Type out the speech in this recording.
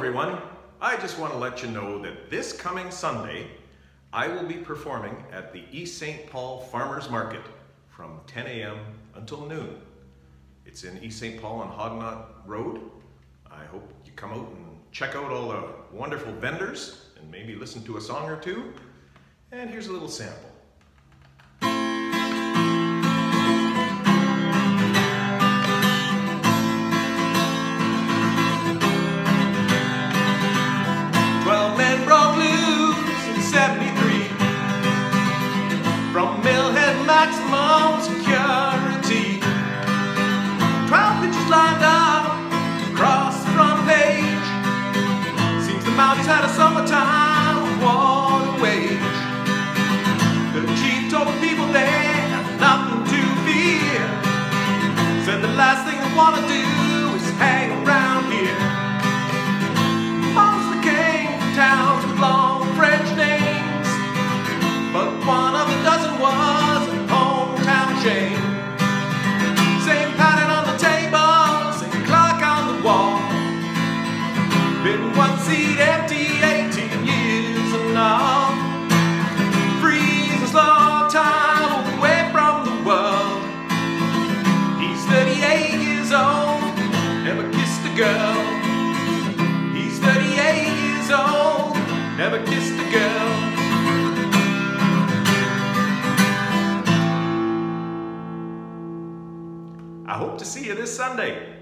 everyone. I just want to let you know that this coming Sunday, I will be performing at the East St. Paul Farmers Market from 10 a.m. until noon. It's in East St. Paul on Hoddinott Road. I hope you come out and check out all the wonderful vendors and maybe listen to a song or two. And here's a little sample. The Mounties had a summertime. The chief told the people there nothing to fear. Said the last thing they wanna do Been one seat empty 18 years and all. Freezing slow time away from the world. He's 38 years old, never kissed a girl. He's 38 years old, never kissed a girl. I hope to see you this Sunday.